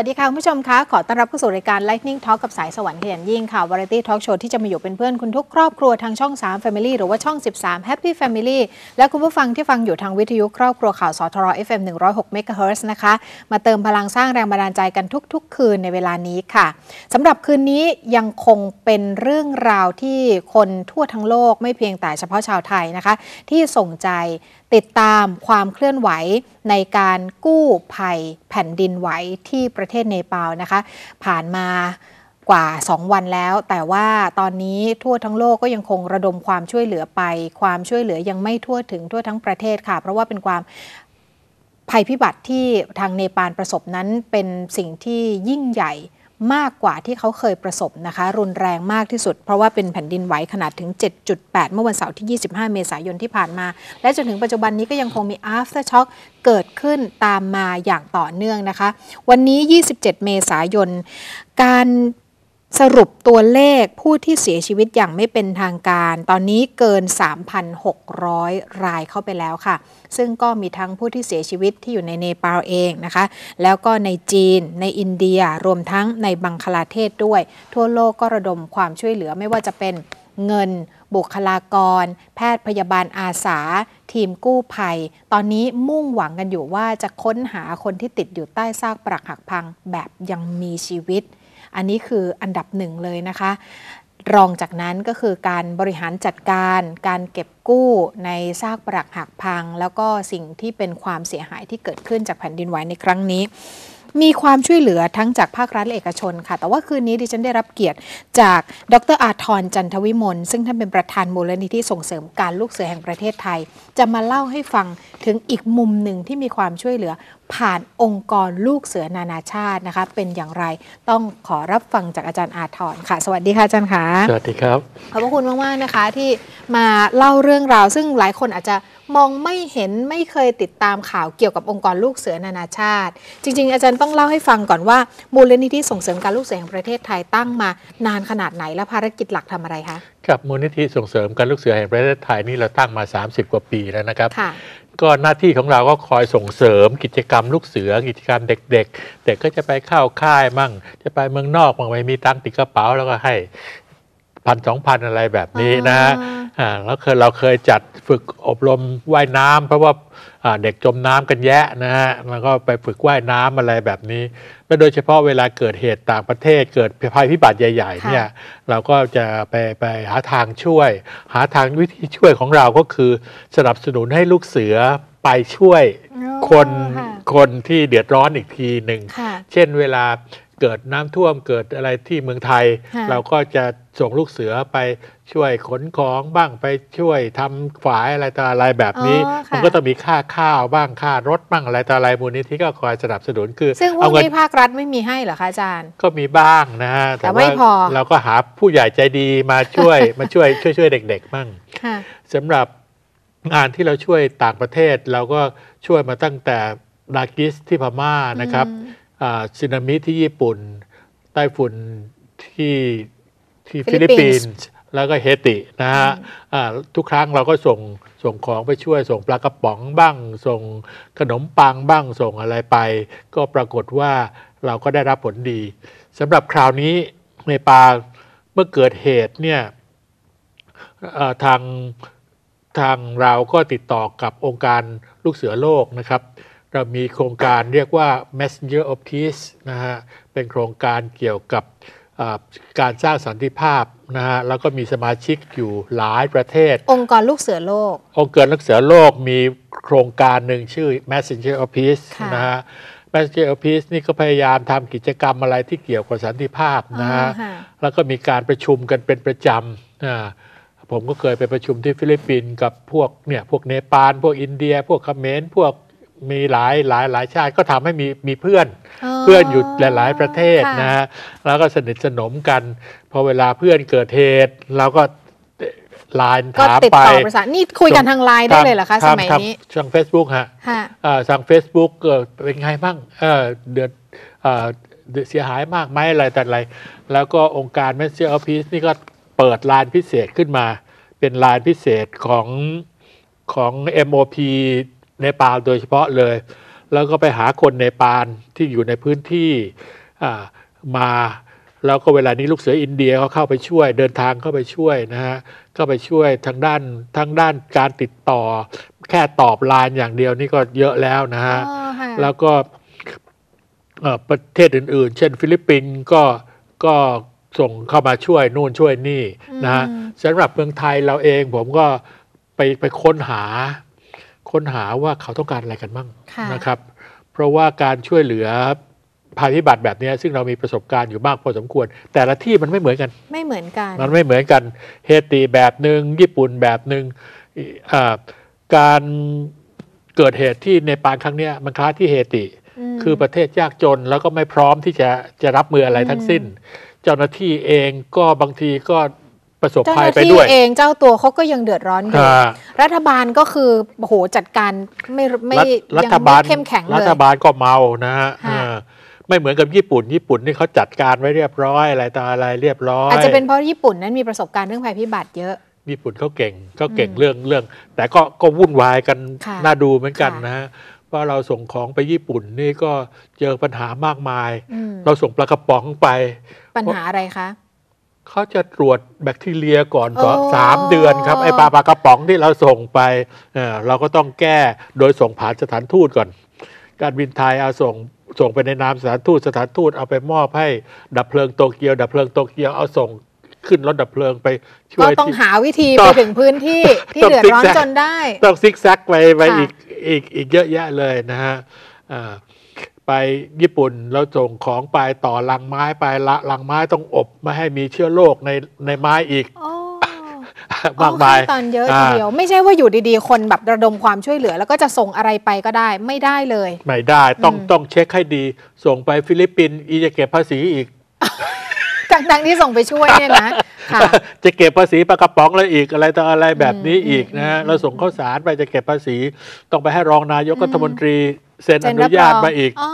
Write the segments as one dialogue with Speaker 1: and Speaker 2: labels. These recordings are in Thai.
Speaker 1: สวัสดีค่ะ คุณผู้ชมคะ ขอต้อนรับเข้าสู่รายการ Lightning Talk กับสายสวรรค์ขยันยิ่งค่ะ Variety Talk Show ที่จะมาอยู่เป็นเพื่อนคุณทุกครอบครัวทางช่อง 3 Family หรือว่าช่อง 13 Happy Family และคุณผู้ฟังที่ฟังอยู่ทางวิทยุครอบครัวข่าวสทร FM 106 MHz นะคะ มาเติมพลังสร้างแรงบันดาลใจกันทุก ๆ คืนในเวลานี้ค่ะสำหรับคืนนี้ยังคงเป็นเรื่องราวที่คนทั่วทั้งโลกไม่เพียงแต่เฉพาะชาวไทยนะคะ ที่ส่งใจ ติดตามความเคลื่อนไหวในการกู้ภัยแผ่นดินไหวที่ประเทศเนปาลนะคะ ผ่านมากว่า 2 วันแล้ว แต่ว่าตอนนี้ทั่วทั้งโลกก็ยังคงระดมความช่วยเหลือไป ความช่วยเหลือยังไม่ทั่วถึงทั่วทั้งประเทศค่ะ เพราะว่าเป็นความภัยพิบัติที่ทางเนปาลประสบนั้นเป็นสิ่งที่ยิ่งใหญ่ มากกว่าที่เขาเคยประสบนะคะ รุนแรงมากที่สุด เพราะว่าเป็นแผ่นดินไหวขนาดถึง 7.8 เมื่อวันเสาร์ที่ 25 เมษายนที่ผ่านมา และจนถึงปัจจุบันนี้ก็ยังคงมี after shock เกิดขึ้นตามมาอย่างต่อเนื่องนะคะ วันนี้ 27 เมษายน การ สรุปตัวเลขผู้ที่เสียชีวิตอย่างไม่เป็นทางการ ตอนนี้เกิน 3,600 รายเข้าไปแล้วค่ะ ซึ่งก็มีทั้งผู้ที่เสียชีวิตที่อยู่ในเนปาลเองนะคะ แล้วก็ในจีน ในอินเดีย รวมทั้งในบังคลาเทศด้วย ทั่วโลกก็ระดมความช่วยเหลือไม่ว่าจะเป็นเงิน บุคลากร แพทย์พยาบาลอาสา ทีมกู้ภัย ตอนนี้มุ่งหวังกันอยู่ว่าจะค้นหาคนที่ติดอยู่ใต้ซากปรักหักพังแบบยังมีชีวิต อันนี้คืออันดับหนึ่งเลยนะคะ รองจากนั้นก็คือการบริหารจัดการ การเก็บกู้ในซากปรักหักพัง แล้วก็สิ่งที่เป็นความเสียหายที่เกิดขึ้นจากแผ่นดินไหวในครั้งนี้มีความช่วยเหลือทั้งจากภาครัฐและเอกชนค่ะ แต่ว่าคืนนี้ดิฉันได้รับเกียรติจากดรอาทรจันทวิมล ซึ่งท่านเป็นประธานมูลนิธิส่งเสริมการลูกเสือแห่งประเทศไทย จะมาเล่าให้ฟังถึงอีกมุมหนึ่งที่มีความช่วยเหลือ ผ่านองค์กรลูกเสือนานาชาตินะคะเป็นอย่างไรต้องขอรับฟังจากอาจารย์อาทรค่ะ สวัสดีค่ะอาจารย์ค่ะ
Speaker 2: สวัสดีครับ
Speaker 1: ขอบพระคุณมากๆนะคะที่มาเล่าเรื่องราว ซึ่งหลายคนอาจจะมองไม่เห็นไม่เคยติดตามข่าวเกี่ยวกับองค์กรลูกเสือนานาชาติ จริง ๆ อาจารย์ต้องเล่าให้ฟังก่อนว่ามูลนิธิส่งเสริมการลูกเสือแห่งประเทศไทยตั้งมานานขนาดไหนและภารกิจหลักทำอะไรคะ
Speaker 2: กับมูลนิธิส่งเสริมการลูกเสือแห่งประเทศไทยนี่เราตั้งมา 30 กว่าปีแล้วนะครับ
Speaker 1: ค่ะ
Speaker 2: ก็หน้าที่ของเราก็คอยส่งเสริมกิจกรรมลูกเสือกิจกรรมเด็ก ๆ เด็กก็จะไปเข้าค่ายมั่ง จะไปเมืองนอกมั่งไปมีตังติดกระเป๋าแล้วก็ให้ พันสองพันอะไรแบบนี้นะฮะ
Speaker 1: อ่า
Speaker 2: อ่าแล้วเคยเราเคยจัดฝึกอบรมว่ายน้ำเพราะว่าอ่าเด็กจมน้ำกันแยะนะฮะแล้วก็ไปฝึกว่ายน้ำอะไรแบบนี้และโดยเฉพาะเวลาเกิดเหตุต่างประเทศ เกิดภัยพิบัติใหญ่ๆเนี่ยเราก็จะไปไปหาทางช่วย หาทางวิธีช่วยของเราก็คือสนับสนุนให้ลูกเสือไปช่วย
Speaker 1: อ๋อ
Speaker 2: คน
Speaker 1: ค่ะ
Speaker 2: คนที่เดือดร้อนอีกทีหนึ่ง
Speaker 1: ค่ะ
Speaker 2: เช่นเวลา เกิดน้ำท่วมเกิดอะไรที่เมืองไทย
Speaker 1: ค่ะ
Speaker 2: เราก็จะส่งลูกเสือไปช่วยขนของบ้างไปช่วยทำฝายอะไรต่ออะไรแบบนี้
Speaker 1: อ๋อค่ะ
Speaker 2: มันก็ต้องมีค่าข้าวบ้างค่ารถบ้างอะไรต่ออะไรมูลนิธิก็คอยสนับสนุนคือ
Speaker 1: ซึ่งพว
Speaker 2: เอา
Speaker 1: ก
Speaker 2: เงิน
Speaker 1: นี้ภาครัฐไม่มีให้เหรอคะอาจารย์
Speaker 2: ก็มีบ้างนะฮะ
Speaker 1: แต่ไม่
Speaker 2: ว่า
Speaker 1: พอ
Speaker 2: เราก็หาผู้ใหญ่ใจดีมาช่วยมาช่วยช่วยช่วยเด็กๆมั่ง
Speaker 1: ค่ะ
Speaker 2: สำหรับงานที่เราช่วยต่างประเทศเราก็ช่วยมาตั้งแต่นากิสที่พม่านะครับ
Speaker 1: อืม
Speaker 2: อ่า สึนามิที่ญี่ปุ่น ไต้ฝุ่นที่ที่
Speaker 1: ฟิ
Speaker 2: ฟิ
Speaker 1: ลิ
Speaker 2: ลิ
Speaker 1: ป
Speaker 2: ป
Speaker 1: ปิ
Speaker 2: ปิ
Speaker 1: น
Speaker 2: น
Speaker 1: ส์
Speaker 2: ส์แล้วก็เฮตินะฮะอ่าทุกครั้งเราก็ส่งส่งของไปช่วย ส่งปลากระป๋องบ้าง ส่งขนมปังบ้างส่งอะไรไป ก็ปรากฏว่าเราก็ได้รับผลดีสำหรับคราวนี้เนปาลเมื่อเกิดเหตุเนี่ยเอ่อทางทางเราก็ติดต่อกับองค์การลูกเสือโลกนะครับ เรามีโครงการเรียกว่า Messenger of Peace นะฮะเป็นโครงการเกี่ยวกับอ่าการสร้างสันติภาพนะฮะแล้วก็มีสมาชิกอยู่หลายประเทศ
Speaker 1: องค์กรลูกเสือโลก
Speaker 2: องค์การลูกเสือโลกมีโครงการหนึ่งชื่อ Messenger of Peace
Speaker 1: ค่ะ
Speaker 2: นะฮะ Messenger of Peace นี่ก็พยายามทำกิจกรรมอะไรที่เกี่ยวกับสันติภาพนะฮะ
Speaker 1: อ่าค่ะ
Speaker 2: แล้วก็มีการประชุมกันเป็นประจำอ่าผมก็เคยไปประชุมที่ฟิลิปปินส์กับพวกเนี่ยพวกเนปาลพวกอินเดีย พวกเขมรพวก มีหลายหลายหลายชาติก็ทำให้มีมีเพื่อน เพื่อนอยู่หลาย ๆ ประเทศ
Speaker 1: ค่ะ
Speaker 2: นะฮะแล้วก็สนิทสนมกัน พอเวลาเพื่อนเกิดเหตุเราก็ไลน์
Speaker 1: ก็
Speaker 2: ถาม
Speaker 1: ติด
Speaker 2: ไป
Speaker 1: ต่อประสานนี่คุยกันทางไลน์ได้เลยเหรอคะ
Speaker 2: ทาง
Speaker 1: สมัย
Speaker 2: ทาง
Speaker 1: นี้
Speaker 2: ทาง Facebook ฮะ
Speaker 1: ค่ะ
Speaker 2: อ่าทาง Facebook เกิดเป็นไงบ้างเออเดือดอ่าเดือดเสียหายมากไหมอะไรแต่อะไร แล้วก็องค์การ m e s s a g e of Peace นี่ก็เปิดลานพิเศษขึ้นมา เป็นลานพิเศษของของ MOP ในปาลโดยเฉพาะเลย แล้วก็ไปหาคนในปานที่อยู่ในพื้นที่อ่ามาแล้วก็เวลานี้ลูกเสืออินเดียเขาเข้าไปช่วยเดินทางเข้าไปช่วยนะฮะเข้าไปช่วยทางด้านทางด้านการติดต่อ แค่ตอบไลน์อย่างเดียวนี่ก็เยอะแล้วนะฮะ
Speaker 1: อ๋อค่ะ
Speaker 2: แล้วก็เอ่อประเทศอื่น ๆ เช่น ฟิลิปปินส์ก็ก็ส่งเข้ามาช่วยนู่นช่วยนี่นะฮะ
Speaker 1: อืม
Speaker 2: สำหรับเมืองไทยเราเองผมก็ไปไปค้นหา ค้นหาว่าเขาต้องการอะไรกันบ้าง
Speaker 1: ค่ะ
Speaker 2: นะครับ เพราะว่าการช่วยเหลือภัยพิบัติแบบนี้ซึ่งเรามีประสบการณ์อยู่มากพอสมควร แต่ละที่มันไม่เหมือนกัน
Speaker 1: ไม่เหมือนกัน
Speaker 2: มันไม่เหมือนกันเฮติแบบหนึ่งญี่ปุ่นแบบหนึ่งอ่าการเกิดเหตุที่ในปานครั้งเนี้ยมันคล้ายที่เฮติ
Speaker 1: ม
Speaker 2: คือประเทศยากจนแล้วก็ไม่พร้อมที่จะจะรับมืออะไรทั้งสิ้น เจ้าหน้าที่เองก็บางทีก็ ประสบ
Speaker 1: เจ้าห
Speaker 2: ภัย
Speaker 1: น้า
Speaker 2: ไป
Speaker 1: ที่
Speaker 2: ด้วย
Speaker 1: เองเจ้าตัวเขาก็ยังเดือดร้อนอยู่
Speaker 2: อ่า
Speaker 1: รัฐบาลก็คือโอ้โหจัดการไม่ไม่
Speaker 2: รัฐรั
Speaker 1: ยัง
Speaker 2: ฐบาล
Speaker 1: ไม่เข้มแข็ง
Speaker 2: รั
Speaker 1: เลย
Speaker 2: ฐบาลก็เมานะฮะ
Speaker 1: ค่ะ
Speaker 2: อ่าไม่เหมือนกับญี่ปุ่น ญี่ปุ่นนี่เขาจัดการไว้เรียบร้อยอะไรต่ออะไรเรียบร้อย
Speaker 1: อาจจะเป็นเพราะญี่ปุ่นนั้นมีประสบการณ์เรื่องภัยพิบัติเยอะ
Speaker 2: ญี่ปุ่นเขาเก่งเขาเก่ง
Speaker 1: อืม
Speaker 2: เรื่องเรื่อง แต่ก็ก็วุ่นวายกัน
Speaker 1: ค่ะ
Speaker 2: น่าดูเหมือนกัน
Speaker 1: ค่ะ
Speaker 2: นะฮะว่าเราส่งของไปญี่ปุ่นนี่ก็เจอปัญหามากมาย
Speaker 1: อืม
Speaker 2: เราส่งปลากระป๋องไป
Speaker 1: ปัญหาอะไรคะ
Speaker 2: เขาจะตรวจแบคทีเรียก่อน
Speaker 1: โอ้
Speaker 2: ก็สามเดือนครับไอปลาปลากระป๋องที่เราส่งไปเอ่อเราก็ต้องแก้โดยส่งผ่านสถานทูตก่อน การบินไทยเอาส่งส่งไปในนามสถานทูตสถานทูตเอาไปมอบให้ดับเพลิงโตเกียว ดับเพลิงโตเกียวเอาส่งขึ้นรถดับเพลิงไปช่
Speaker 1: ก็
Speaker 2: วย
Speaker 1: ต้อง
Speaker 2: ที่
Speaker 1: หาวิธี
Speaker 2: ต้
Speaker 1: ไป
Speaker 2: อง
Speaker 1: ถึงพื้นที่ที่
Speaker 2: ต้อง
Speaker 1: เดือดร้อน
Speaker 2: ซิกแซก
Speaker 1: จนได้
Speaker 2: ต้องซิกแซกไปไป
Speaker 1: ค่ะ
Speaker 2: อีกอีกอีกเยอะแยะเลยนะฮะอ่า ไปญี่ปุ่นเราส่งของไปต่อลังไม้ไปละลังไม้ต้องอบไม่ให้มีเชื้อโรคในในไม้อีก
Speaker 1: โอ้
Speaker 2: มากมาย
Speaker 1: ขั้นตอนเยอะ
Speaker 2: อ่า
Speaker 1: ทีเดียวไม่ใช่ว่าอยู่ดีๆ คนแบบระดมความช่วยเหลือ แล้วก็จะส่งอะไรไปก็ได้ไม่ได้เลย
Speaker 2: ไม่ได้ต้อง
Speaker 1: อืม
Speaker 2: ต้องเช็คให้ดี ส่งไปฟิลิปปินส์อีจะเก็บภาษีอีก
Speaker 1: ทั้งๆที่ส่งไปช่วยเนี่ยนะค่ะ
Speaker 2: จะเก็บภาษีปลากระป๋องแล้วอีกอะไรต่ออะไรแบบนี้
Speaker 1: อืม
Speaker 2: อีกนะฮะ
Speaker 1: อืม
Speaker 2: เราส่งข้าวสารไปจะเก็บภาษี ต้องไปให้รองนายก
Speaker 1: อืม
Speaker 2: รัฐมนตรี เซ็น
Speaker 1: เซ็
Speaker 2: อนนุ
Speaker 1: รับร
Speaker 2: ญาต
Speaker 1: อง
Speaker 2: มาอีก
Speaker 1: อ๋อ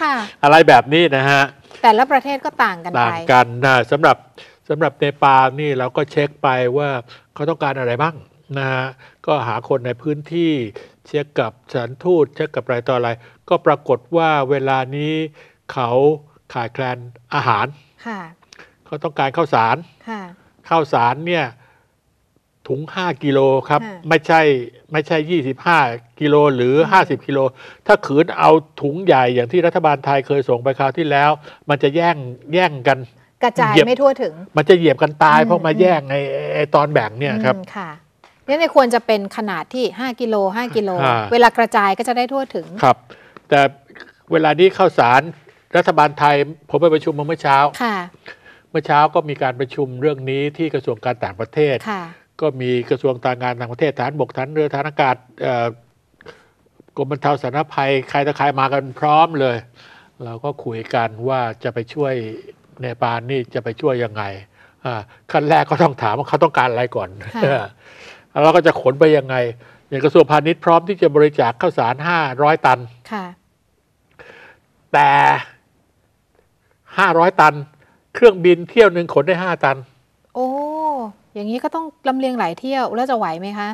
Speaker 1: ค่ะ
Speaker 2: อะไรแบบนี้นะฮะ
Speaker 1: แต่ละประเทศก็ต่างกัน
Speaker 2: ต่า
Speaker 1: ไป
Speaker 2: งกันนะสำหรับสำหรับเนปาลนี่เราก็เช็คไปว่าเขาต้องการอะไรบ้างนะฮะก็หาคนในพื้นที่เช็คกับสถานทูตเช็คกับอะไรต่ออะไร ก็ปรากฏว่าเวลานี้เขาขาดแคลนอาหาร
Speaker 1: ค่ะ
Speaker 2: เขาต้องการข้าวสาร
Speaker 1: ค่ะ
Speaker 2: ข้าวสารเนี่ย ถุง 5 กิโลครับ
Speaker 1: ค่ะ
Speaker 2: ไม่ใช่ไม่ใช่ 25 กิโลหรือ 50 กิโล ถ้าขืนเอาถุงใหญ่อย่างที่รัฐบาลไทยเคยส่งไปคราวที่แล้ว มันจะแย่งแย่งกัน
Speaker 1: กระจาย
Speaker 2: เหยียบ
Speaker 1: ไม่ทั่วถึง
Speaker 2: มันจะเหยียบกันตาย
Speaker 1: อืม
Speaker 2: เพราะมาแย่งไอ้ไอ้ไอ้ตอนแบ่งเนี่ยครับ
Speaker 1: อืมค่ะนี่นควรจะเป็นขนาดที่ 5 กิโล 5 กิโล
Speaker 2: อ่า
Speaker 1: เวลากระจายก็จะได้ทั่วถึง
Speaker 2: ครับ แต่เวลานี้ข้าวสารรัฐบาลไทยผมไปประชุมมาเมื่อเช้า
Speaker 1: ค่ะ
Speaker 2: เมื่อเช้าก็มีการประชุมเรื่องนี้ที่กระทรวงการต่างประเทศ
Speaker 1: ค่ะ
Speaker 2: ก็มีกระทรวงต่างงานต่างประเทศฐานบกฐานเรือฐานอากาศเอ่อกรมบรรเทาสาธารณภัยใครตะใครมากันพร้อมเลย เราก็คุยกันว่าจะไปช่วยเนปาลนี่จะไปช่วยยังไงอ่าขั้นแรกก็ต้องถามว่าเขาต้องการอะไรก่อน
Speaker 1: ค่ะ
Speaker 2: แล้วเราก็จะขนไปยังไง อย่างกระทรวงพาณิชย์พร้อมที่จะบริจาคข้าวสาร500ตัน
Speaker 1: ค่ะ
Speaker 2: แต่500ตัน เครื่องบินเที่ยวหนึ่งขนได้5ตัน
Speaker 1: โอ้อย่างนี้ก็ต้องลำเลียงหลายเที่ยวแล้วจะไหวไหมคะ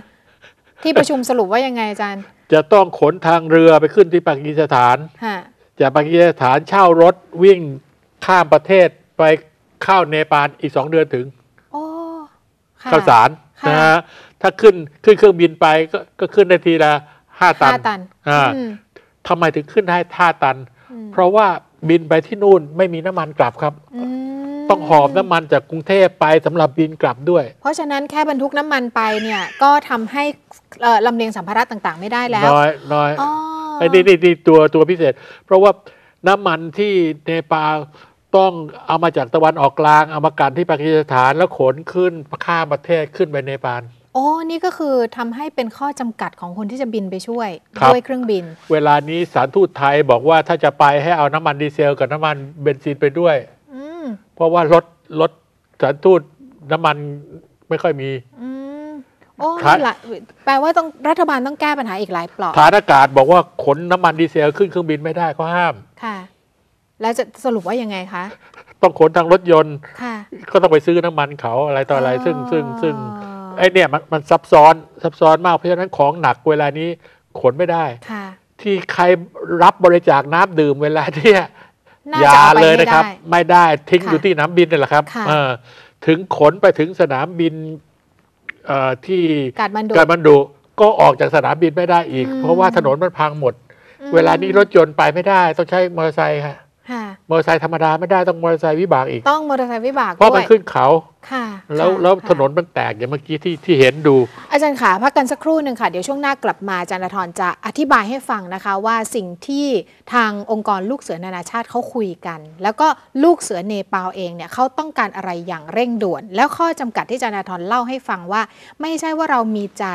Speaker 1: ที่ประชุมสรุปว่ายังไงอาจารย์
Speaker 2: จะต้องขนทางเรือไปขึ้นที่ปากีสถาน
Speaker 1: ฮะ
Speaker 2: จากปากีสถานเช่ารถวิ่งข้ามประเทศไปเข้าเนปาลอีกสองเดือนถึง
Speaker 1: โอ้ค่ะ
Speaker 2: ข้าวสาร
Speaker 1: ค่ะ
Speaker 2: นะฮะถ้าขึ้นขึ้นเครื่องบินไปก็ก็ขึ้นได้ทีละห้าตัน
Speaker 1: ห้าตัน
Speaker 2: อ่า
Speaker 1: อืม
Speaker 2: ทำไมถึงขึ้นได้ห้าตัน
Speaker 1: อืม
Speaker 2: เพราะว่าบินไปที่นู่นไม่มีน้ำมันกลับครับ
Speaker 1: อืม
Speaker 2: ต้องหอบน้ำมันจากกรุงเทพไปสำหรับบินกลับด้วย
Speaker 1: เพราะฉะนั้นแค่บรรทุกน้ำมันไปเนี่ย ก็ทำให้เอ่อลำเลียงสัมภาระต่างๆ ไม่ได้แล้ว
Speaker 2: น้อยน้อย
Speaker 1: อ๋อ
Speaker 2: ไอ้นี่นี่นี่ตัวตัวพิเศษ เพราะว่าน้ำมันที่เนปาลต้องเอามาจากตะวันออกกลางเอามากันที่ปากีสถานแล้วขนขึ้นข้ามประเทศขึ้นไปเนปาล
Speaker 1: โอ้นี่ก็คือทำให้เป็นข้อจำกัดของคนที่จะบินไปช่วย
Speaker 2: ครับ
Speaker 1: ด้วยเครื่องบิน
Speaker 2: เวลานี้สถารทูตไทยบอกว่าถ้าจะไปให้เอาน้ำมันดีเซลกับน้ำมันเบนซินไปด้วย
Speaker 1: อืม
Speaker 2: เพ ราะว่ารถรถสถารทูตน้ำมันไม่ค่อยมี
Speaker 1: อืมโอ้
Speaker 2: ครับ
Speaker 1: หลายแปลว่าต้องรัฐบาลต้องแก้ปัญหาอีกหลายเปลอก
Speaker 2: ฐานอากาศบอกว่าขนน้ำมันดีเซลขึ้นเครื่องบินไม่ได้เขาห้าม
Speaker 1: ค่ะ แล้วจะสรุปว่ายังไงคะ
Speaker 2: ต้องขนทางรถยนต์
Speaker 1: ค่ะ
Speaker 2: ก็ต้องไปซื้อน้ำมันเขาอะไรต่ออะไร ซึ่งซึ่งซึ่ง
Speaker 1: อ๋อ
Speaker 2: ไอ้เนี่ยมันมันซับซ้อนซับซ้อนมากเพราะฉะนั้นของหนักเวลานี้ขนไม่ได้
Speaker 1: ค่ะ
Speaker 2: ที่ใครรับบริจาคน้ำดื่มเวลาเนี่ย
Speaker 1: น่า
Speaker 2: อย่า
Speaker 1: จะเอาไป
Speaker 2: เลย
Speaker 1: ไม่
Speaker 2: นะครับ
Speaker 1: ได้
Speaker 2: ไม่ได้ทิ้ง
Speaker 1: ค่ะ
Speaker 2: อยู่ที่สนามบินนี่แหละครับ
Speaker 1: ค่ะ
Speaker 2: เออถึงขนไปถึงสนามบินเอ่อที่
Speaker 1: การบรรดุ
Speaker 2: การบรรดุก็ออกจากสนามบินไม่ได้อีก
Speaker 1: อืม
Speaker 2: เพราะว่าถนนมันพังหมด
Speaker 1: อืม
Speaker 2: เวลานี้รถยนต์ไปไม่ได้ ต้องใช้มอเตอร์ไซค์ค่ะ
Speaker 1: ค่ะ
Speaker 2: มอเตอร์ไซค์ธรรมดาไม่ได้ต้องมอเตอร์ไซค์วิบากอีก
Speaker 1: ต้องมอเตอร์ไซค์วิบาก
Speaker 2: เพราะ
Speaker 1: ด้
Speaker 2: มั
Speaker 1: วนย
Speaker 2: ขึ้นเขา
Speaker 1: ค่ะ
Speaker 2: แล้ว
Speaker 1: ค่ะ
Speaker 2: แล้ว
Speaker 1: ค่ะ
Speaker 2: ถนนมันแตกอย่างเมื่อกี้ที่ที่เห็นดู
Speaker 1: อาจารย์ขาพักกันสักครู่หนึ่งค่ะ เดี๋ยวช่วงหน้ากลับมาอาจารย์ธรจะอธิบายให้ฟังนะคะ ว่าสิ่งที่ทางองค์กรลูกเสือนานาชาติเขาคุยกัน แล้วก็ลูกเสือเนปาลเองเนี่ยเขาต้องการอะไรอย่างเร่งด่วน แล้วข้อจำกัดที่อาจารย์ธรเล่าให้ฟังว่า ไม่ใช่ว่าเรามีใจ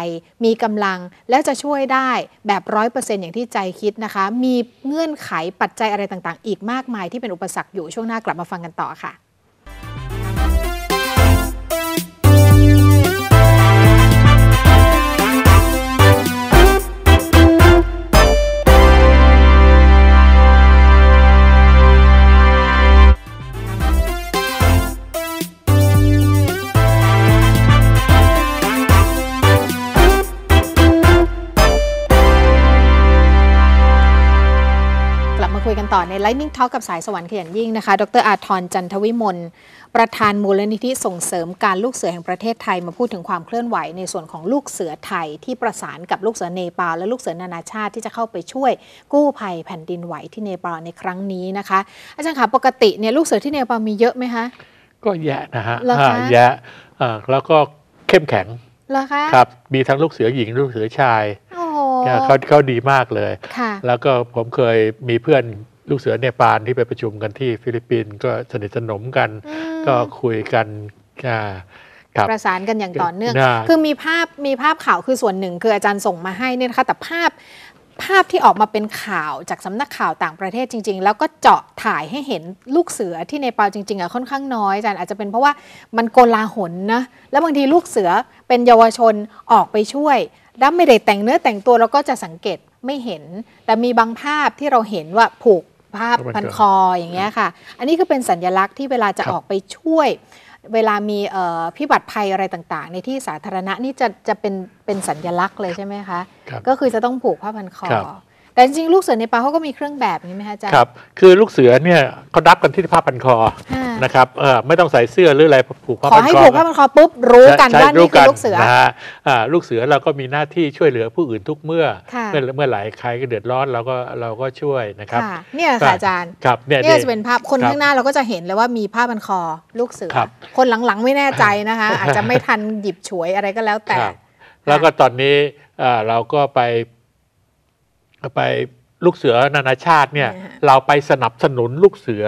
Speaker 1: มีกำลังแล้วจะช่วยได้แบบร้อยเปอร์เซ็นต์อย่างที่ใจคิดนะคะ มีเงื่อนไขปัจจัยอะไรต่างๆ อีกมากมายที่เป็นอุปสรรคอยู่ช่วงหน้ากลับมาฟังกันต่อค่ะ คุยกันต่อใน Lightning Talk กับสายสวรรค์ขยันยิ่งนะคะ ดรอาทรจันทวิมล ประธานมูลนิธิส่งเสริมการลูกเสือแห่งประเทศไทยมาพูดถึงความเคลื่อนไหวในส่วนของลูกเสือไทยที่ประสานกับลูกเสือเนปาลและลูกเสือนานาชาติที่จะเข้าไปช่วยกู้ภัยแผ่นดินไหวที่เนปาลในครั้งนี้นะคะ อาจารย์คะปกติเนี่ยลูกเสือที่เนปาลมีเยอะไหมคะ
Speaker 2: ก็แย่นะฮะ
Speaker 1: เหรอคะ
Speaker 2: อ่าแย่อ่าแล้วก็เข้มแข็ง
Speaker 1: เหรอคะ
Speaker 2: ครับมีทั้งลูกเสือหญิงลูกเสือชาย
Speaker 1: โอ้โห
Speaker 2: เขาเขาดีมากเลย
Speaker 1: ค่ะ
Speaker 2: แล้วก็ผมเคยมีเพื่อน ลูกเสือเนปาลที่ไปประชุมกันที่ฟิลิปปินส์ก็สนิทสนมกัน
Speaker 1: อืม
Speaker 2: ก็คุยกันอ่าครับ
Speaker 1: ประสานกันอย่างต่อเนื่อง
Speaker 2: น่า
Speaker 1: คือมีภาพมีภาพข่าวคือส่วนหนึ่ง คืออาจารย์ส่งมาให้เนี่ยนะคะแต่ภาพภาพที่ออกมาเป็นข่าวจากสำนักข่าวต่างประเทศจริง ๆ แล้วก็เจาะถ่ายให้เห็นลูกเสือที่เนปาลจริงๆอะค่อนข้างน้อยอาจารย์อาจจะเป็นเพราะว่ามันโกลาหลนะแล้วบางทีลูกเสือเป็นเยาวชนออกไปช่วย แล้วไม่ได้แต่งเนื้อแต่งตัวเราก็จะสังเกตไม่เห็น แต่มีบางภาพที่เราเห็นว่าผูก ภาพพันคออย่างเงี้ยค่ะ อันนี้คือเป็นสัญลักษณ์ที่เวลาจะ
Speaker 2: ครับ
Speaker 1: ออกไปช่วย เวลามีเอ่อพิบัติภัยอะไรต่างๆ ในที่สาธารณะนี่จะจะเป็นเป็นสัญลักษณ์เลยใช่ไหมคะ
Speaker 2: ครับ
Speaker 1: ก็คือจะต้องผูกผ้าพันคอ
Speaker 2: ครับ
Speaker 1: แต่จริงๆลูกเสือในป่าเขาก็มีเครื่องแบบอย่างนี้ไหมคะอาจารย์
Speaker 2: ครับ คือลูกเสือเนี่ยเขานับกันที่ผ้าพันคอ
Speaker 1: ค่ะ
Speaker 2: นะครับเออไม่ต้องใส่เสื้อหรืออะไรผูกผ้า
Speaker 1: ขอ
Speaker 2: พัน
Speaker 1: ให้
Speaker 2: คอ
Speaker 1: ผูกผ้าพันคอปุ๊บรู้กัน
Speaker 2: ใช่
Speaker 1: ว่านี่คือลูกเสือ
Speaker 2: นะฮะอ่าลูกเสือเราก็มีหน้าที่ช่วยเหลือผู้อื่นทุกเมื่อ
Speaker 1: ค่ะ
Speaker 2: เมื่อเมื่อไหร่ใครก็เดือดร้อนเราก็เราก็ช่วยนะครับ
Speaker 1: ค่ะเนี่ยค่ะอาจารย์
Speaker 2: ครับเนี่ย
Speaker 1: เนี่ยจะเป็นภาพคน
Speaker 2: ครับ
Speaker 1: ข้างหน้าเราก็จะเห็นเลยว่ามีผ้าพันคอลูกเสือ
Speaker 2: ครับ
Speaker 1: คนหลังๆไม่แน่ใจนะคะอาจจะไม่ทันหยิบฉวยอะไรก็แล้วแต่
Speaker 2: ครับแล้วก็ตอนนี้อ่าเราก็ไป ไปลูกเสือนานาชาติเนี่ย
Speaker 1: เนี่ยฮะ
Speaker 2: เราไปสนับสนุนลูกเสือ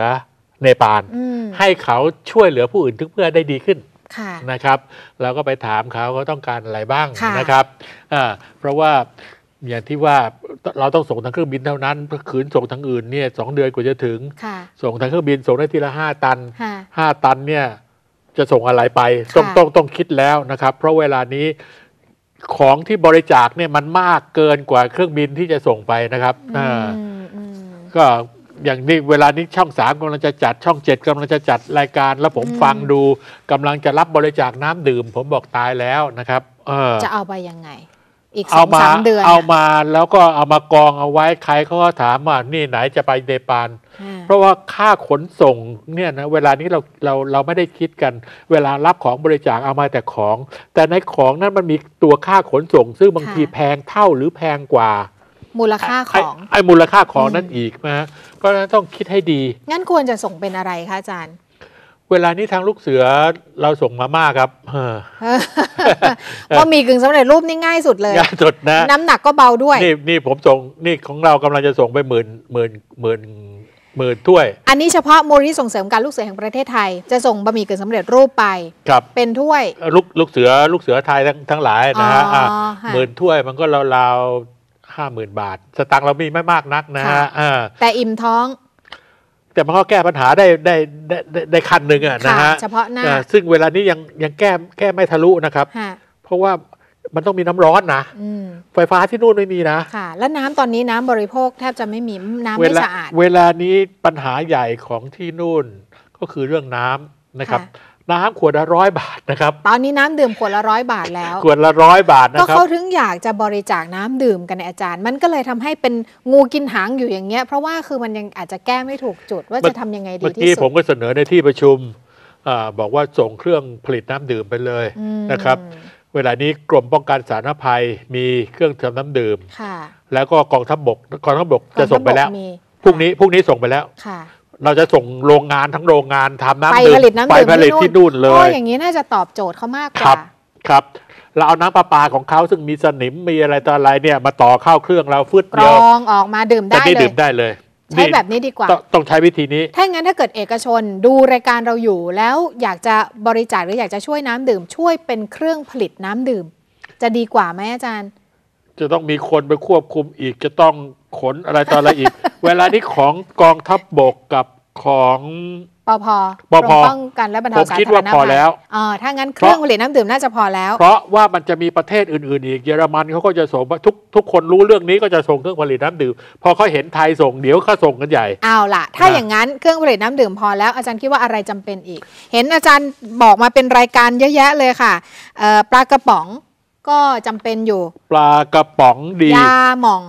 Speaker 2: เนปาล
Speaker 1: อืม
Speaker 2: ให้เขาช่วยเหลือผู้อื่นทุกเมื่อได้ดีขึ้น
Speaker 1: ค่ะ
Speaker 2: นะครับเราก็ไปถามเขาเขาต้องการอะไรบ้าง
Speaker 1: ค่ะ
Speaker 2: นะครับอ่าเพราะว่าอย่างที่ว่าเราต้องส่งทางเครื่องบินเท่านั้นขืนส่งทางอื่นเนี่ยสองเดือนกว่าจะถึง
Speaker 1: ค่ะ
Speaker 2: ส่งทางเครื่องบินส่งได้ทีละห้าตัน
Speaker 1: ค่ะ
Speaker 2: ห้าตันเนี่ยจะส่งอะไรไปต้อง
Speaker 1: ค่ะ
Speaker 2: ต้องต้องคิดแล้วนะครับ เพราะเวลานี้ ของที่บริจาคเนี่ยมันมากเกินกว่าเครื่องบินที่จะส่งไปนะครับอ่า
Speaker 1: อืมอืม
Speaker 2: ก็อย่างนี้เวลานี้ช่องสามกำลังจะจัดช่องเจ็ดกำลังจะจัดรายการ แล้วผม
Speaker 1: อืม
Speaker 2: ฟังดูกำลังจะรับบริจาคน้ำดื่ม ผมบอกตายแล้วนะครับเออ
Speaker 1: จะเอาไปยังไง อีกส
Speaker 2: เอา
Speaker 1: อง
Speaker 2: มา
Speaker 1: สามเดือน
Speaker 2: เอามาแล้วก็เอามากองเอาไว้ใครเขาก็ถามว่านี่ไหนจะไปเนปาล
Speaker 1: อ่า
Speaker 2: เพราะว่าค่าขนส่งเนี่ยนะเวลานี้เราเราเราไม่ได้คิดกัน เวลารับของบริจาคเอามาแต่ของ แต่ในของนั้นมันมีตัวค่าขนส่ง ซึ่งบางทีแพงเท่าหรือแพงกว่า
Speaker 1: มูลค่าของ
Speaker 2: ไอ้ไอ้มูลค่าของ
Speaker 1: อืม
Speaker 2: นั้นอีกนะเพราะฉะนั้นต้องคิดให้ดี
Speaker 1: งั้นควรจะส่งเป็นอะไรคะอาจารย์
Speaker 2: เวลานี้ทางลูกเสือเราส่งมาม่าครับเออ
Speaker 1: เพราะมีกึ่งสำเร็จรูปนี่ง่ายสุดเลย
Speaker 2: ง่ายสุดนะ
Speaker 1: น้ำหนักก็เบาด้วย
Speaker 2: นี่นี่ผมส่งนี่ของเรากำลังจะส่งไปหมื่นหมื่นหมื่นหมื่นถ้วย
Speaker 1: อันนี้เฉพาะมูลนิธิส่งเสริมการลูกเสือแห่งประเทศไทย จะส่งบะหมี่กึ่งสำเร็จรูปไป
Speaker 2: ครับ
Speaker 1: เป็นถ้วย
Speaker 2: ลูกลูกเสือลูกเสือไทยทั้งทั้งหลายนะฮะ
Speaker 1: อ๋อ
Speaker 2: อะ
Speaker 1: ค่ะ
Speaker 2: หมื่นถ้วยมันก็ราวๆห้าหมื่นบาท สตังค์เรามีไม่มากนักนะฮะ
Speaker 1: ค่ะ
Speaker 2: อ่า
Speaker 1: แต่อิ่มท้อง
Speaker 2: แต่มันก็แก้ปัญหาได้ได้ได้ได้ได้คันหนึ่งอะนะ
Speaker 1: ค่ะ
Speaker 2: ฮะ
Speaker 1: เฉพาะหน้า
Speaker 2: อ่าซึ่งเวลานี้ยังยังแก้แก้ไม่ทะลุนะครับ
Speaker 1: ค่ะ
Speaker 2: เพราะว่ามันต้องมีน้ำร้อนนะ
Speaker 1: อืม
Speaker 2: ไฟฟ้าที่นู่นไม่มีนะ
Speaker 1: ค่ะ แล้วน้ำตอนนี้น้ำบริโภคแทบจะไม่มีน้ำ
Speaker 2: เว
Speaker 1: ไม่
Speaker 2: ลา
Speaker 1: สะอาด
Speaker 2: เวลานี้ปัญหาใหญ่ของที่นู่นก็คือเรื่องน้ำนะครับ
Speaker 1: ค่ะ
Speaker 2: น้ำขวดละร้อยบาทนะครับ
Speaker 1: ตอนนี้น้ำดื่มขวดละร้อยบาทแล้ว
Speaker 2: ขวดละร้อยบาทนะ
Speaker 1: ก็
Speaker 2: ครับ
Speaker 1: เขาถึงอยากจะบริจาคน้ำดื่มกันในอาจารย์ มันก็เลยทำให้เป็นงูกินหางอยู่อย่างเงี้ย เพราะว่าคือมันยังอาจจะแก้ไม่ถูกจุดว่าจะทำยังไงดี
Speaker 2: เมื่อ
Speaker 1: ที่
Speaker 2: กี้
Speaker 1: สุ
Speaker 2: ผ
Speaker 1: ด
Speaker 2: มก็เสนอในที่ประชุมอาบอกว่าส่งเครื่องผลิตน้ำดื่มไปเลย
Speaker 1: อืม
Speaker 2: นะครับ เวลานี้กรมป้องกันสาธารณภัยมีเครื่องทำน้ำดื่ม
Speaker 1: ค่ะ
Speaker 2: แล้วก็กองทัพบกกองทัพบกจะส่งไปแล้ว
Speaker 1: กองทัพบกมี
Speaker 2: พรุ่งนี้พรุ่งนี้ส่งไปแล้ว
Speaker 1: ค่ะ
Speaker 2: เราจะส่งโรงงานทั้งโรงงานทำน้ำ
Speaker 1: ไป
Speaker 2: ดื่ม
Speaker 1: ผลิตน้ำ
Speaker 2: ไป
Speaker 1: ดื่ม
Speaker 2: ผลิตที่นู่นเล
Speaker 1: โอ้
Speaker 2: ย
Speaker 1: อย่างนี้น่าจะตอบโจทย์เขามากก
Speaker 2: ครั
Speaker 1: ว่า
Speaker 2: บครับเราเอาน้ำประปาของเขาซึ่งมีสนิมมีอะไรต่ออะไรเนี่ยมาต่อเข้าเครื่องเราฟึด
Speaker 1: กร
Speaker 2: เดียว
Speaker 1: องออกมาดื่ม
Speaker 2: แต่
Speaker 1: ได้
Speaker 2: นี่
Speaker 1: เล
Speaker 2: ดื่
Speaker 1: ย
Speaker 2: มได้เลย
Speaker 1: ใช้แบบนี้ดีกว่า
Speaker 2: ต้องต้องใช้วิธีนี้
Speaker 1: ถ้างั้นถ้าเกิดเอกชนดูรายการเราอยู่แล้วอยากจะบริจาคหรืออยากจะช่วยน้ำดื่ม ช่วยเป็นเครื่องผลิตน้ำดื่ม จะดีกว่าไหมอาจารย์
Speaker 2: จะต้องมีคนไปควบคุมอีก จะต้องขนอะไรต่ออะไรอีก เวลานี้ของกองทัพบกกับของ
Speaker 1: ปพ
Speaker 2: ปพ
Speaker 1: กรมป้องกันและบรรเทา
Speaker 2: ผม
Speaker 1: สา
Speaker 2: คิด
Speaker 1: ธาร
Speaker 2: ว่า
Speaker 1: ณ
Speaker 2: พอ
Speaker 1: ภัย
Speaker 2: แล้ว
Speaker 1: เออถ้างั้นเครื่องผลิตน้ำดื่มน่าจะพอแล้ว
Speaker 2: เพราะว่ามันจะมีประเทศอื่น ๆ อีกเยอรมันเขาก็จะส่งทุกทุกคนรู้เรื่องนี้ก็จะส่งเครื่องผลิตน้ำดื่ม พอเขาเห็นไทยส่งเดี๋ยวเขาส่งกันใหญ่
Speaker 1: เอาล่ะ ถ้า
Speaker 2: นะ
Speaker 1: อย่างนั้นเครื่องผลิตน้ำดื่มพอแล้วอาจารย์คิดว่าอะไรจำเป็นอีก เห็นอาจารย์บอกมาเป็นรายการเยอะแยะเลยค่ะเอ่อปลากระป๋อง ก็จำเป็นอยู่
Speaker 2: ปลากระป๋องดี
Speaker 1: ยาหม่อง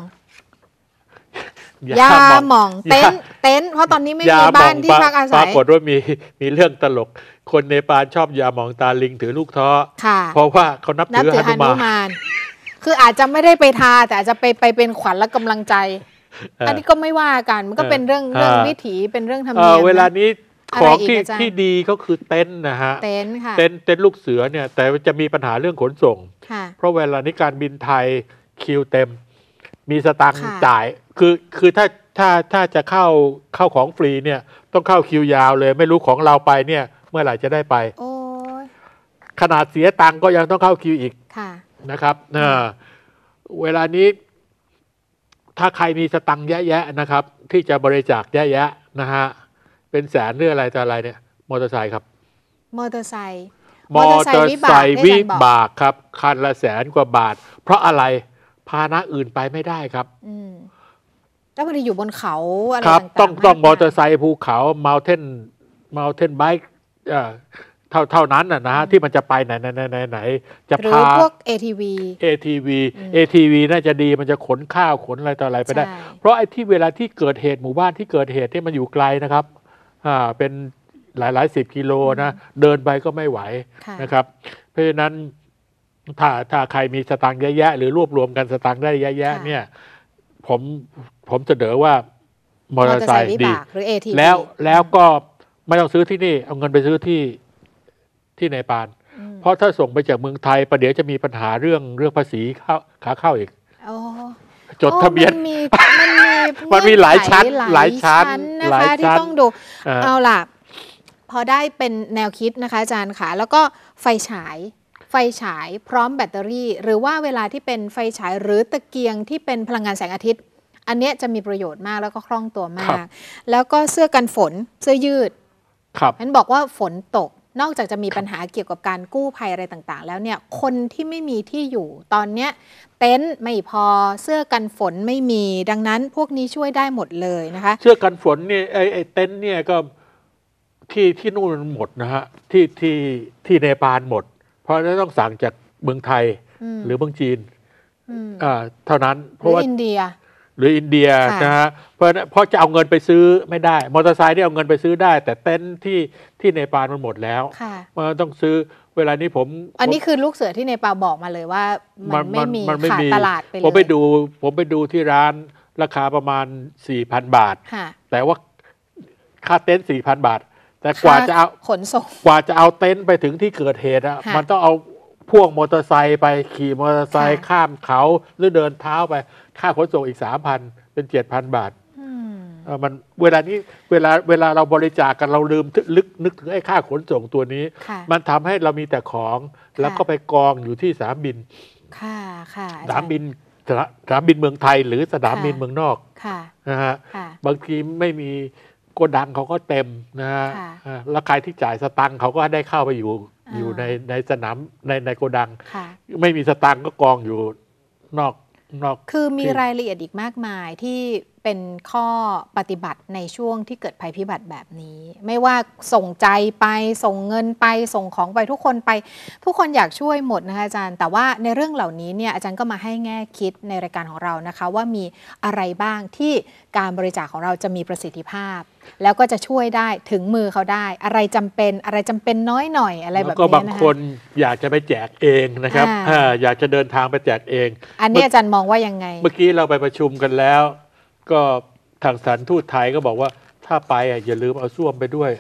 Speaker 1: ยาหม่อง เต็นท์เต็นท์เพราะตอนนี้ไม่มี
Speaker 2: ย
Speaker 1: บ้านที่
Speaker 2: ป
Speaker 1: พักอา
Speaker 2: ป
Speaker 1: ศั
Speaker 2: รายกฏว่ามีมีเรื่องตลก คนในปานชอบยาหมองตาลิงถือลูกท้อ
Speaker 1: ค่ะ
Speaker 2: เพราะว่าเขานับ
Speaker 1: นับ
Speaker 2: ถือ
Speaker 1: ถือ
Speaker 2: ห
Speaker 1: ห
Speaker 2: นุ
Speaker 1: นุ
Speaker 2: มาน
Speaker 1: มานคืออาจจะไม่ได้ไปทา แต่อาจจะไปไปเป็นขวัญและกำลังใจ
Speaker 2: เออ
Speaker 1: อันนี้ก็ไม่ว่ากันมันก็เป็นเรื่อง
Speaker 2: เออ
Speaker 1: เรื่อง
Speaker 2: อ่า
Speaker 1: วิถีเป็นเรื่องธรรม
Speaker 2: เอ่
Speaker 1: เนี
Speaker 2: อย
Speaker 1: ม
Speaker 2: เวลา
Speaker 1: นะ
Speaker 2: นี้
Speaker 1: อะ
Speaker 2: ข
Speaker 1: ไร
Speaker 2: อง
Speaker 1: อีก
Speaker 2: ที่
Speaker 1: อาจารย์
Speaker 2: ที่ดีก็คือเต็นท์นะฮะ
Speaker 1: เต็นท์ค่ะ
Speaker 2: เต็นท์เต็นท์ลูกเสือเนี่ย แต่จะมีปัญหาเรื่องขนส่ง
Speaker 1: ค่ะ
Speaker 2: เพราะเวลานี้การบินไทยคิวเต็ม มีสตังค์
Speaker 1: ค่ะ
Speaker 2: จ่ายคือคือถ้าถ้าถ้าจะเข้าเข้าของฟรีเนี่ย ต้องเข้าคิวยาวเลย ไม่รู้ของเราไปเนี่ย เมื่อไหร่จะได้ไป
Speaker 1: โอ้ย
Speaker 2: ขนาดเสียตังค์ก็ยังต้องเข้าคิวอีก
Speaker 1: ค่ะ
Speaker 2: นะครับเอ่อเวลานี้ ถ้าใครมีสตังค์แยะๆนะครับ ที่จะบริจาคแยะๆนะฮะ เป็นแสนเรื่องอะไรต่ออะไรเนี่ยมอเตอร์ไซค์ครับ
Speaker 1: มอเตอร์ไซค์
Speaker 2: มอเตอร์ไซค์
Speaker 1: วิ
Speaker 2: วิ
Speaker 1: บาก
Speaker 2: บากครับ คันละแสนกว่าบาท เพราะอะไรพาหนะอื่นไปไม่ได้ครับ
Speaker 1: อืมแล้วมันอยู่บนเขาอะไร
Speaker 2: ครับ
Speaker 1: ต่างๆ
Speaker 2: ต้องต้องา
Speaker 1: ก
Speaker 2: มอเตอร์ไซค์ภูเขาเมาเทนเมาเทนไบค์เท่าเท่านั้นนะนะฮะที่มันจะไปไหนไหนไหนไหนไหนจะ
Speaker 1: หรือ
Speaker 2: พา
Speaker 1: พวก ATV
Speaker 2: ATV
Speaker 1: อืม
Speaker 2: ATV น่าจะดีมันจะขนข้าวขนอะไรต่ออะไรไปได้
Speaker 1: ใช่
Speaker 2: เพราะไอ้ที่เวลาที่เกิดเหตุหมู่บ้านที่เกิดเหตุที่มันอยู่ไกลนะครับ อ่าเป็นหลายหลายสิบกิโลนะเดินไปก็ไม่ไหว
Speaker 1: ค่ะ
Speaker 2: นะครับ เพราะฉะนั้นถ้าถ้าใครมีสตางค์แยะๆหรือรวบรวมกันสตางค์ได้แยะๆเนี่ย ผมผมเสนอว่ามอเตอร์ไซค์
Speaker 1: วิ
Speaker 2: ดี
Speaker 1: บากหรือ ATV
Speaker 2: แล้วแล้วก็ไม่ต้องซื้อที่นี่ เอาเงินไปซื้อที่ที่ในปาน
Speaker 1: อืม
Speaker 2: เพราะถ้าส่งไปจากเมืองไทยประเดี๋ยวจะมีปัญหาเรื่องเรื่องภาษีเข้าขาเข้าอีก
Speaker 1: โอ้
Speaker 2: จดทะเบียน
Speaker 1: โอ้มันมี มันมี
Speaker 2: มันมีหลายชั้น
Speaker 1: เงื่อไข
Speaker 2: หลายชั้น
Speaker 1: นะ
Speaker 2: หลาย
Speaker 1: คะ
Speaker 2: ชั้น
Speaker 1: ที่ต้องดู
Speaker 2: เอ่อ
Speaker 1: เอาล่ะ พอได้เป็นแนวคิดนะคะอาจารย์ค่ะ แล้วก็ไฟฉายไฟฉายพร้อมแบตเตอรี่ หรือว่าเวลาที่เป็นไฟฉายหรือตะเกียงที่เป็นพลังงานแสงอาทิตย์ อันเนี้ยจะมีประโยชน์มากแล้วก็คล่องตัวมา
Speaker 2: ครั
Speaker 1: ก
Speaker 2: บ
Speaker 1: แล้วก็เสื้อกันฝนเสื้อยืด
Speaker 2: ครับ
Speaker 1: นั้นบอกว่าฝนตก นอกจากจะมีปัญหาเกี่ยวกับการกู้ภัยอะไรต่างๆ แล้วเนี่ยคนที่ไม่มีที่อยู่ตอนเนี้ยเต็นท์ไม่พอเสื้อกันฝนไม่มี ดังนั้นพวกนี้ช่วยได้หมดเลยนะคะ
Speaker 2: เสื้อกันฝนเนี่ยไอ้ไอ้เต็นท์เนี่ยก็ที่ที่นู่นมันหมดนะฮะที่ที่ที่เนปาลหมด เพราะฉะนั้นต้องสั่งจากเมืองไทย
Speaker 1: อืม
Speaker 2: หรือเมืองจีน
Speaker 1: อืม
Speaker 2: อ่าเท่านั้น
Speaker 1: ห
Speaker 2: เพ
Speaker 1: รื
Speaker 2: ราะ
Speaker 1: อ
Speaker 2: ว่า
Speaker 1: อินเดีย
Speaker 2: หรืออินเดีย
Speaker 1: ค่ะ
Speaker 2: นะฮะเพราะฉะนั้นเพราะจะเอาเงินไปซื้อไม่ได้ มอเตอร์ไซค์ที่เอาเงินไปซื้อได้ แต่เต็นท์ที่ที่เนปาลมันหมดแล้ว
Speaker 1: ค่ะ
Speaker 2: มันต้องซื้อเวลานี้ผม
Speaker 1: อันนี้คือลูกเสือที่ในปาบอกมาเลยว่า มันไม่มี
Speaker 2: มันไม่
Speaker 1: ขาด
Speaker 2: มี
Speaker 1: ตลาดไปเลย
Speaker 2: ผมไปดูผมไปดูที่ร้านราคาประมาณสี่พันบาท
Speaker 1: ค่ะ
Speaker 2: แต่ว่าค่าเต็นท์สี่พันบาท แต่กว่าจะเอา
Speaker 1: ขนส่ง
Speaker 2: กว่าจะเอาเต็นท์ไปถึงที่เกิดเหตุอะ
Speaker 1: ค่ะ
Speaker 2: มันต้องเอาพ่วงมอเตอร์ไซค์ไปขี่มอเตอร์ไซค์
Speaker 1: ค่ะ
Speaker 2: ข้ามเขาหรือเดินเท้าไป ค่าขนส่งอีกสามพันเป็นเจ็ดพันบาท
Speaker 1: อืม
Speaker 2: เอ่อมันเวลานี้เวลาเวลาเราบริจาคกันเราลืมทึลึกนึกถึงไอ้ค่าขนส่งตัวนี้
Speaker 1: ค่ะ
Speaker 2: มันทำให้เรามีแต่ของ แล้วก็ไปกองอยู่ที่สนามบิน
Speaker 1: ค่ะค่ะอ
Speaker 2: ส
Speaker 1: จ
Speaker 2: นารมบินสนามสนามบินเมืองไทย หรือสนามบิน
Speaker 1: ค่ะ
Speaker 2: เมืองนอก
Speaker 1: ค่ะ
Speaker 2: นะฮะ
Speaker 1: ค่ะ
Speaker 2: บางทีไม่มีโกดังเขาก็เต็มนะฮะ
Speaker 1: ค่ะ
Speaker 2: อ่าแล้วใครที่จ่ายสตังค์เขาก็ได้เข้าไปอยู่
Speaker 1: อ่า
Speaker 2: อยู่ในในสนามในในโกดัง
Speaker 1: ค่ะ
Speaker 2: ไม่มีสตังค์ก็กองอยู่นอกนอก
Speaker 1: คือมี
Speaker 2: ที่
Speaker 1: รายละเอียดอีกมากมายที่ เป็นข้อปฏิบัติในช่วงที่เกิดภัยพิบัติแบบนี้ ไม่ว่าส่งใจไปส่งเงินไปส่งของไปทุกคนไป ทุกคนอยากช่วยหมดนะคะอาจารย์ แต่ว่าในเรื่องเหล่านี้เนี่ยอาจารย์ก็มาให้แง่คิดในรายการของเรานะคะ ว่ามีอะไรบ้างที่การบริจาคของเราจะมีประสิทธิภาพ แล้วก็จะช่วยได้ถึงมือเขาได้ อะไรจำเป็นอะไรจำเป็นน้อยหน่อยอะไรแบ
Speaker 2: แล้
Speaker 1: บ
Speaker 2: วก็
Speaker 1: นี้
Speaker 2: บาง
Speaker 1: นะ
Speaker 2: คนอยากจะไปแจกเองนะครับ
Speaker 1: อ่า
Speaker 2: อ่าอยากจะเดินทางไปแจกเอง
Speaker 1: อันนี้อาจารย์มองว่ายังไง
Speaker 2: เมื่อกี้เราไปประชุมกันแล้ว ก็ทางสถารทูตไทยก็บอกว่าถ้าไปอะอย่าลืมเอาส้วมไปด้วย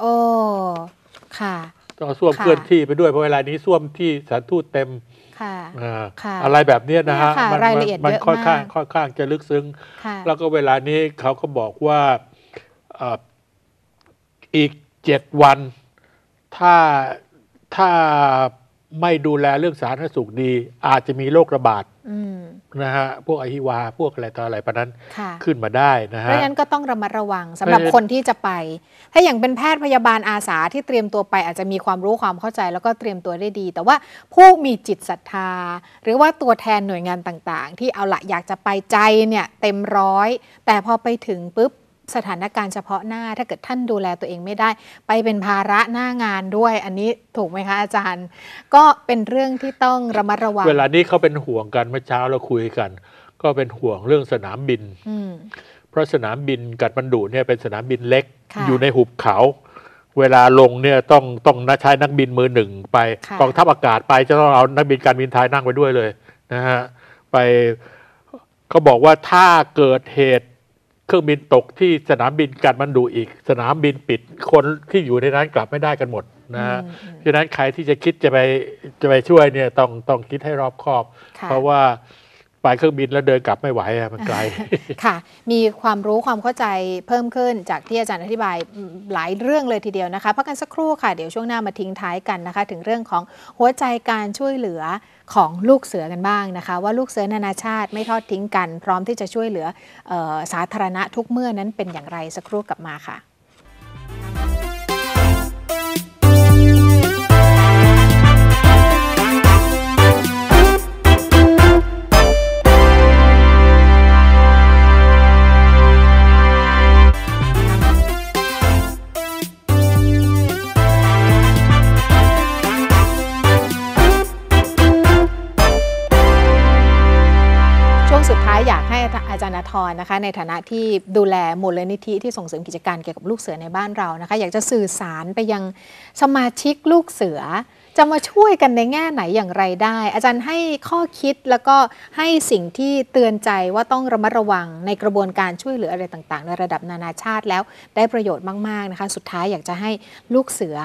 Speaker 1: โอ้ค่ะ
Speaker 2: ต้องเอาส้วม
Speaker 1: ค่ะ
Speaker 2: เคลื่อนที่ไปด้วยเพราะเวลานี้ส้วมที่สถารทูตเต็ม
Speaker 1: ค่ะ
Speaker 2: อ่า
Speaker 1: ค่ะ
Speaker 2: อะไรแบบเนี้ยนะฮะ
Speaker 1: เนี่ยค่ะ
Speaker 2: มั
Speaker 1: รายละเอียด
Speaker 2: มัน
Speaker 1: เยอะ
Speaker 2: ค่อนข้าง
Speaker 1: มาก
Speaker 2: ค่อนข้างจะลึกซึ้ง
Speaker 1: ค่ะ
Speaker 2: แล้วก็เวลานี้เขาก็บอกว่าเอ่ออีกเจ็ดวัน ถ้าถ้าไม่ดูแลเรื่องสาธารณสุขดี อาจจะมีโรคระบาด
Speaker 1: อืม
Speaker 2: นะฮะพวกอหิวาพวกอะไรต่ออะไรปะนั้น
Speaker 1: ค่ะ
Speaker 2: ขึ้นมาได้นะ
Speaker 1: เพ
Speaker 2: ฮะ
Speaker 1: ราะฉะนั้นก็ต้องระมัดระวังสำหรับ
Speaker 2: เพราะฉะนั้น
Speaker 1: คนที่จะไป ถ้าอย่างเป็นแพทย์พยาบาลอาสาที่เตรียมตัวไปอาจจะมีความรู้ความเข้าใจ แล้วก็เตรียมตัวได้ดี แต่ว่าผู้มีจิตศรัทธา หรือว่าตัวแทนหน่วยงานต่างๆ ที่เอาละอยากจะไปใจเนี่ยเต็มร้อย แต่พอไปถึงปุ๊บ สถานการณ์เฉพาะหน้าถ้าเกิดท่านดูแลตัวเองไม่ได้ ไปเป็นภาระหน้างานด้วย อันนี้ถูกไหมคะอาจารย์ ก็เป็นเรื่องที่ต้องระมัดระวัง
Speaker 2: เวลานี้เขาเป็นห่วงกันเมื่อเช้าเราคุยกัน ก็เป็นห่วงเรื่องสนามบิน
Speaker 1: อืม
Speaker 2: เพราะสนามบินกัดมันดุเนี่ยเป็นสนามบินเล็ก
Speaker 1: ค่ะ
Speaker 2: อยู่ในหุบเขา เวลาลงเนี่ยต้องต้องใช้นักบินมือหนึ่งไป
Speaker 1: ค่ะ
Speaker 2: กองทัพอากาศไปจะต้องเอานักบินการบินไทยนั่งไปด้วยเลยนะฮะไปเขาบอกว่าถ้าเกิดเหตุ เครื่องบินตกที่สนามบินกัดมันดุอีก สนามบินปิดคนที่อยู่ในนั้นกลับไม่ได้กันหมดนะฮะ
Speaker 1: อืมอืม
Speaker 2: ฉะนั้นใครที่จะคิดจะไปจะไปช่วยเนี่ยต้องต้องคิดให้รอบคอบ
Speaker 1: ค่ะ
Speaker 2: เพราะว่า ไปเครื่องบินแล้วเดินกลับไม่ไหวอะมันไกล
Speaker 1: ค่ะ มีความรู้ความเข้าใจเพิ่มขึ้นจากที่อาจารย์อธิบายหลายเรื่องเลยทีเดียวนะคะพักกันสักครู่ค่ะ เดี๋ยวช่วงหน้ามาทิ้งท้ายกันนะคะ ถึงเรื่องของหัวใจการช่วยเหลือของลูกเสือกันบ้างนะคะ ว่าลูกเสือนานาชาติไม่ทอดทิ้งกัน พร้อมที่จะช่วยเหลือออสาธารณะทุกเมื่อนั้นเป็นอย่างไรสักครู่กลับมาค่ะ รนะคะ ในฐานะที่ดูแลมูลนิธิที่ส่งเสริมกิจการเกี่ยวกับลูกเสือในบ้านเรานะคะ อยากจะสื่อสารไปยังสมาชิกลูกเสือ จะมาช่วยกันในแง่ไหนอย่างไรได้ อาจารย์ให้ข้อคิดแล้วก็ให้สิ่งที่เตือนใจว่าต้องระมัดระวังในกระบวนการช่วยเหลืออะไรต่างๆ ในระดับนานาชาติแล้วได้ประโยชน์มากๆนะคะ สุดท้ายอยากจะให้ลูกเสือ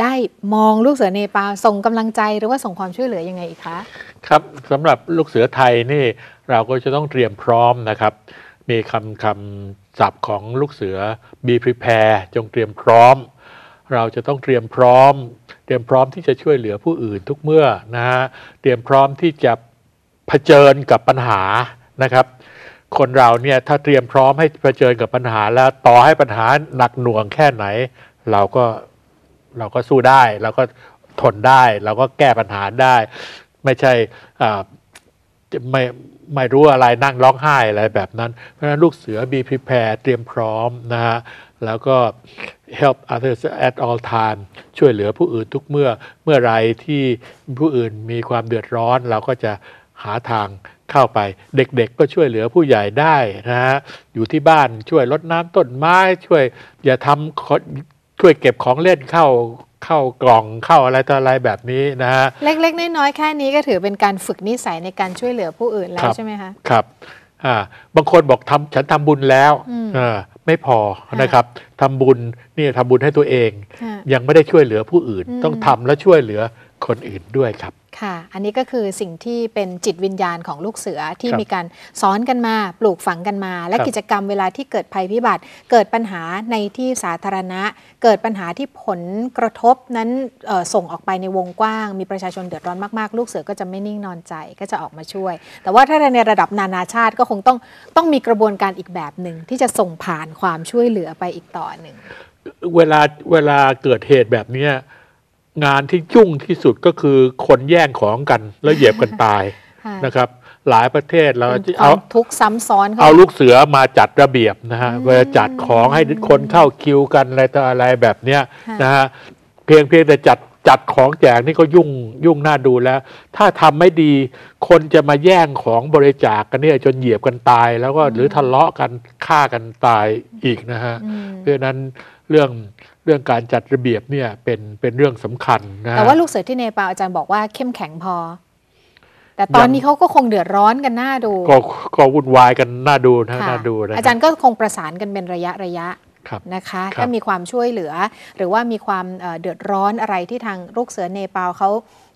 Speaker 1: ได้มองลูกเสือเนปาลส่งกำลังใจหรือว่าส่งความช่วยเหลือยังไงอีกคะ
Speaker 2: ครับสำหรับลูกเสือไทยนี่เราก็จะต้องเตรียมพร้อมนะครับ มีคำคำศัพท์ของลูกเสือ be prepare จงเตรียมพร้อม เราจะต้องเตรียมพร้อม เตรียมพร้อมที่จะช่วยเหลือผู้อื่นทุกเมื่อนะฮะเตรียมพร้อมที่จะเผชิญกับปัญหานะครับ คนเราเนี่ยถ้าเตรียมพร้อมให้เผชิญกับปัญหาแล้วต่อให้ปัญหาหนักหน่วงแค่ไหน เราก็ เราก็สู้ได้ เราก็ทนได้ เราก็แก้ปัญหาได้ ไม่ใช่ไม่ไม่รู้อะไรนั่งร้องไห้อะไรแบบนั้น เพราะฉะนั้นลูกเสือ be prepared เตรียมพร้อมนะฮะแล้วก็ help others at all time ช่วยเหลือผู้อื่นทุกเมื่อเมื่อไรที่ผู้อื่นมีความเดือดร้อน เราก็จะหาทางเข้าไป เด็กๆ ก็ช่วยเหลือผู้ใหญ่ได้นะฮะอยู่ที่บ้านช่วยรดน้ำต้นไม้ช่วยอย่าทำ ขอช่วยเก็บของเล่นเข้าเข้ากล่องเข้าอะไรต่ออะไรแบบนี้นะฮะ
Speaker 1: เล็กๆน้อยๆแค่นี้ก็ถือเป็นการฝึกนิสัยในการช่วยเหลือผู้อื่นแล้
Speaker 2: ครั
Speaker 1: ว
Speaker 2: บ
Speaker 1: ใช่ไหมคะ
Speaker 2: ครับอ่าบางคนบอกทำฉันทำบุญแล้ว
Speaker 1: อืม
Speaker 2: อ่าไม่พอ
Speaker 1: ค่ะ
Speaker 2: นะครับทำบุญนี่ทำบุญให้ตัวเอง
Speaker 1: ค่ะ
Speaker 2: ยังไม่ได้ช่วยเหลือผู้อื่น
Speaker 1: อืม
Speaker 2: ต้องทำและช่วยเหลือคนอื่นด้วยครับ
Speaker 1: ค่ะ อันนี้ก็คือสิ่งที่เป็นจิตวิญญาณของลูกเสือที่
Speaker 2: ครับ
Speaker 1: มีการสอนกันมา ปลูกฝังกันมา และ
Speaker 2: ครับ
Speaker 1: กิจกรรมเวลาที่เกิดภัยพิบัติ เกิดปัญหาในที่สาธารณะ เกิดปัญหาที่ผลกระทบนั้นเอ่อส่งออกไปในวงกว้าง มีประชาชนเดือดร้อนมากๆ ลูกเสือก็จะไม่นิ่งนอนใจก็จะออกมาช่วย แต่ว่าถ้าในระดับนานาชาติก็คงต้องต้องมีกระบวนการอีกแบบหนึ่งที่จะส่งผ่านความช่วยเหลือไปอีกต่อหนึ่ง
Speaker 2: เวลาเวลาเกิดเหตุแบบเนี้ย งานที่ยุ่งที่สุดก็คือคนแย่งของกันแล้วเหยียบกันตาย
Speaker 1: ค่ะ
Speaker 2: นะครับ หลายประเทศเรา
Speaker 1: เป็นค
Speaker 2: เอา
Speaker 1: วามทุกข์ซ้ำซ้อนเข้า
Speaker 2: เอา
Speaker 1: ไป
Speaker 2: ลูกเสือมาจัดระเบียบนะฮะ
Speaker 1: อืม
Speaker 2: เวลาจัดของให้คนเข้าคิวกันอะไรต่ออะไรแบบเนี้ย
Speaker 1: ค่ะ
Speaker 2: นะฮะเพียงเพียงแต่จัดจัดของแจกนี่ก็ยุ่งยุ่งน่าดูแล้ว ถ้าทำไม่ดี คนจะมาแย่งของบริจาคกันเนี่ยจนเหยียบกันตาย แล้วก็หรือทะเลาะกันฆ่ากันตายอีกนะฮะ
Speaker 1: อืม
Speaker 2: เพราะฉะนั้นเรื่องเรื่องการจัดระเบียบเนี่ยเป็นเป็นเรื่องสำคัญนะฮะ
Speaker 1: แต่ว่าลูกเสือที่เนปาลอาจารย์บอกว่าเข้มแข็งพอ แต่ตอน
Speaker 2: ยัง
Speaker 1: นี้เขาก็คงเดือดร้อนกันหน้าดู
Speaker 2: ก็ก็วุ่นวายกันน่าดูนะ
Speaker 1: ค่ะ
Speaker 2: น่าดูนะ
Speaker 1: อาจารย์ก็คงประสานกันเป็นระยะระยะ
Speaker 2: ครับ
Speaker 1: นะคะ
Speaker 2: ครับ
Speaker 1: ถ้ามีความช่วยเหลือ หรือว่ามีความเอ่อเดือดร้อนอะไรที่ทางลูกเสือเนปาลเขา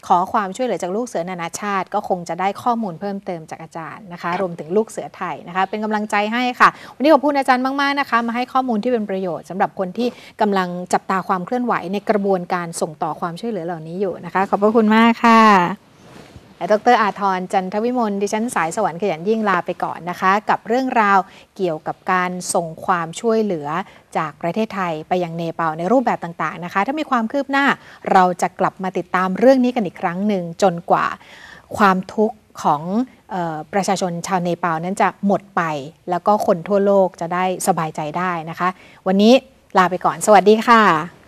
Speaker 1: ขอความช่วยเหลือจากลูกเสือนานาชาติ ก็คงจะได้ข้อมูลเพิ่มเติมจากอาจารย์นะคะ รวมถึงลูกเสือไทยนะคะ เป็นกำลังใจให้ค่ะ วันนี้ขอบคุณอาจารย์มากๆนะคะ มาให้ข้อมูลที่เป็นประโยชน์สำหรับคนที่กำลังจับตาความเคลื่อนไหวในกระบวนการส่งต่อความช่วยเหลือเหล่านี้อยู่นะคะ ขอบพระคุณมากค่ะ ดรอาทรจันทวิมลดิฉันสายสวรรค์ขยันยิ่งลาไปก่อนนะคะ กับเรื่องราวเกี่ยวกับการส่งความช่วยเหลือจากประเทศไทยไปยังเนปาลในรูปแบบต่างๆนะคะ ถ้ามีความคืบหน้าเราจะกลับมาติดตามเรื่องนี้กันอีกครั้งหนึ่งจนกว่าความทุกข์ของออประชาชนชาวเนปาลนั้นจะหมดไป แล้วก็คนทั่วโลกจะได้สบายใจได้นะคะ วันนี้ลาไปก่อน สวัสดีค่ะ